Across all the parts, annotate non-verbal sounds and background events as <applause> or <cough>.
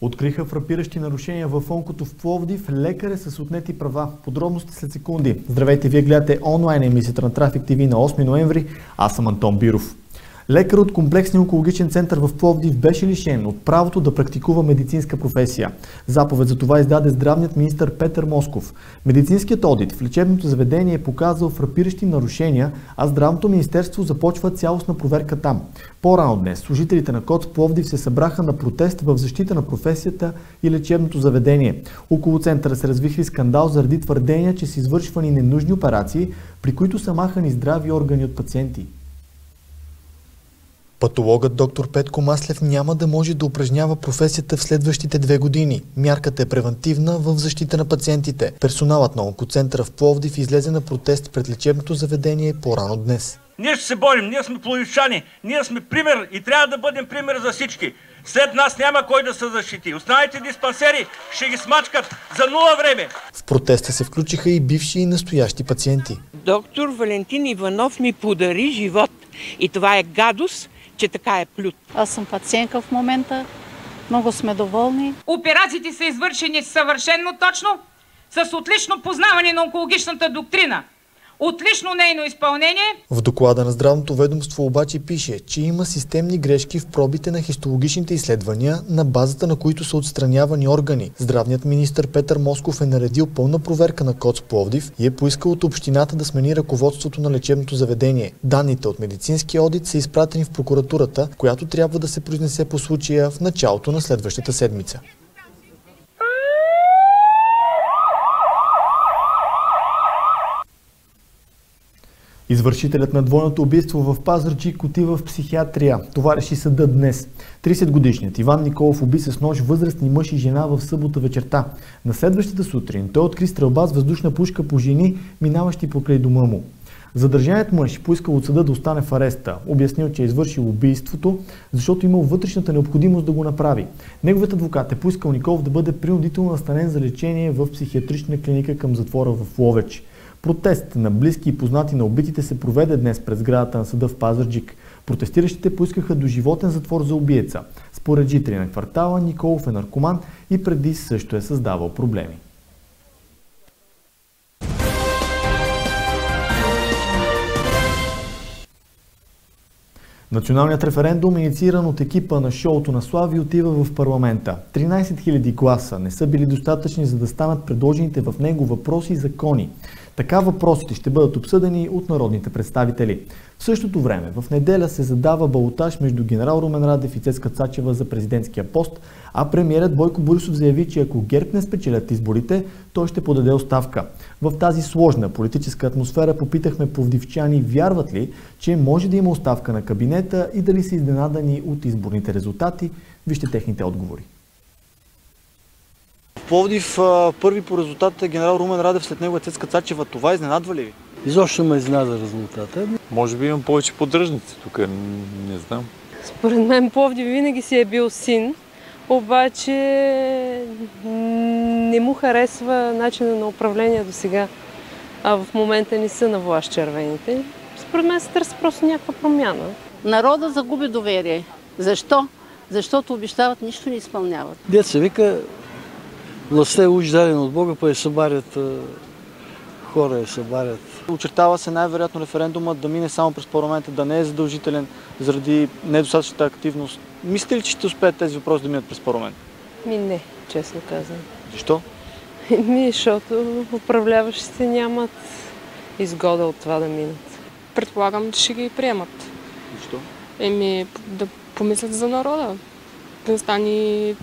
Откриха фрапиращи нарушения в онкото в Пловдив. Лекар е с отнети права. Подробности след секунди. Здравейте, вие гледате онлайн емисията на Трафик ТВ на 8 ноември. Аз съм Антон Биров. Лекар от комплексния онкологичен център в Пловдив беше лишен от правото да практикува медицинска професия. Заповед за това издаде здравният министр Петър Москов. Медицинският одит в лечебното заведение е показал фрапиращи нарушения, а здравното министерство започва цялостна проверка там. По-рано днес служителите на КОЦ Пловдив се събраха на протест в защита на професията и лечебното заведение. Около центъра се развихри скандал заради твърдения, че са извършвани ненужни операции, при които са махани здрави органи от пациенти. Патологът доктор Петко Маслев няма да може да упражнява професията в следващите две години. Мярката е превентивна в защита на пациентите. Персоналът на онкоцентъра в Пловдив излезе на протест пред лечебното заведение по-рано днес. Ние ще се борим, ние сме пловивчани, ние сме пример и трябва да бъдем пример за всички. След нас няма кой да се защити. Останалите диспансери ще ги смачкат за нула време. В протеста се включиха и бивши и настоящи пациенти. Доктор Валентин Иванов ми подари живот. И това е гадост, че така е плют. Аз съм пациентка в момента. Много сме доволни. Операциите са извършени съвършенно точно, с отлично познаване на онкологичната доктрина – Отлично нейно изпълнение. В доклада на здравното ведомство обаче пише, че има системни грешки в пробите на хистологичните изследвания, на базата на които са отстранявани органи. Здравният министр Петър Москов е наредил пълна проверка на КОЦ Пловдив и е поискал от общината да смени ръководството на лечебното заведение. Данните от медицинския одит са изпратени в прокуратурата, която трябва да се произнесе по случая в началото на следващата седмица. Извършителят на двойното убийство в Пазарджик отива в психиатрия. Това реши съда днес. 30-годишният Иван Николов уби с нож възрастни мъж и жена в събота вечерта. На следващата сутрин той откри стрелба с въздушна пушка по жени, минаващи покрай дома му. Задържаният мъж поискал от съда да остане в ареста. Обяснил, че е извършил убийството, защото имал вътрешната необходимост да го направи. Неговият адвокат е поискал Николов да бъде принудително настанен за лечение в психиатрична клиника към затвора в Ловеч. Протест на близки и познати на убитите се проведе днес през градата на съда в Пазарджик. Протестиращите поискаха до животен затвор за убиеца. Според жители на квартала Николов е наркоман и преди също е създавал проблеми. Националният референдум, иницииран от екипа на шоуто на Слави, отива в парламента. 13 000 гласа не са били достатъчни, за да станат предложените в него въпроси и закони. Така въпросите ще бъдат обсъдени от народните представители. В същото време, в неделя се задава балотаж между генерал Румен Радев и Цецка Цачева за президентския пост, а премиерът Бойко Борисов заяви, че ако ГЕРБ не спечелят изборите, той ще подаде оставка. В тази сложна политическа атмосфера попитахме повдивчани вярват ли, че може да има оставка на кабинета и дали са изненадани от изборните резултати. Вижте техните отговори. Пловдив първи по резултата е генерал Румен Радев, след него е Цецка Цачева. Това изненадва ли ви? Изобщо ме изненада резултата. Може би имам повече поддръжници тук, не знам. Според мен Пловдив винаги си е бил син, обаче не му харесва начина на управление до сега. А в момента не са на власт червените. Според мен се търси просто някаква промяна. Народа загуби доверие. Защо? Защото обещават, нищо не изпълняват. Дет се вика, властта е уж дадена от Бога, па е събарят хора, е събарят. Очертава се най-вероятно референдума да мине само през парламента, да не е задължителен заради недостатъчната активност. Мислите ли, че ще успеят тези въпроси да минат през парламент? Ми не, честно казвам. Защо? <laughs> Ми, защото управляващите нямат изгода от това да минат. Предполагам, че ще ги приемат. Защо? Еми, да помислят за народа. Да стане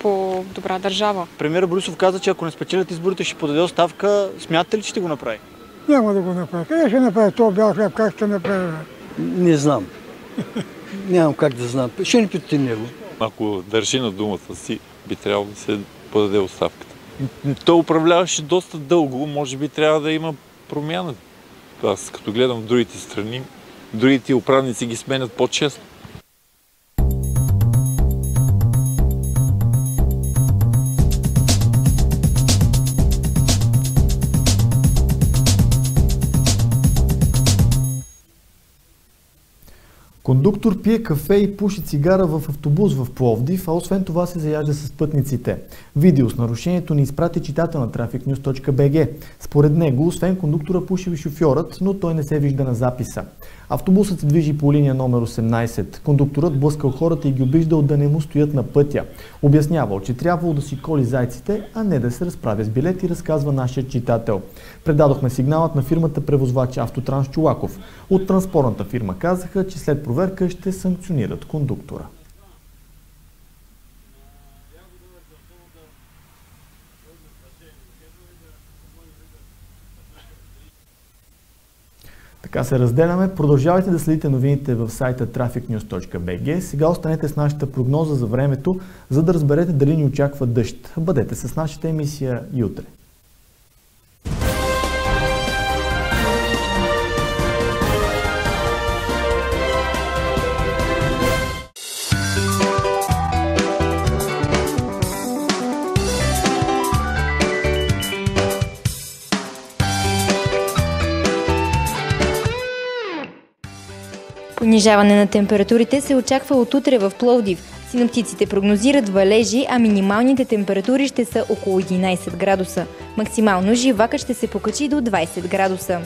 по-добра държава. Премьер Борисов каза, че ако не спечелят изборите, ще подаде оставка. Смятате ли, че ще го направи? Няма да го направи. Къде ще направи този бял хляб? Как ще направи? Не знам. Нямам как да знам. Ще ни питате него. Ако държи на думата си, би трябвало да се подаде оставката. Той управляваше доста дълго, може би трябва да има промяна. Аз като гледам в другите страни, другите управници ги сменят по-често. Кондуктор пие кафе и пуши цигара в автобус в Пловдив, а освен това се заяжда с пътниците. Видео с нарушението ни изпрати читател на trafficnews.bg. Според него, освен кондуктора пуши и шофьорът, но той не се вижда на записа. Автобусът се движи по линия номер 18. Кондукторът блъскал хората и ги обиждал да не му стоят на пътя. Обяснявал, че трябвало да си коли зайците, а не да се разправя с билети, разказва нашия читател. Предадохме сигналът на фирмата превозвач Автотранс Чулаков. От транспортната фирма казаха, че след проверка ще санкционират кондуктора. Така се разделяме. Продължавайте да следите новините в сайта trafficnews.bg. Сега останете с нашата прогноза за времето, за да разберете дали ни очаква дъжд. Бъдете с нашата емисия и утре. Понижаване на температурите се очаква от утре в Пловдив. Синоптиците прогнозират валежи, а минималните температури ще са около 11 градуса. Максимално живака ще се покачи до 20 градуса.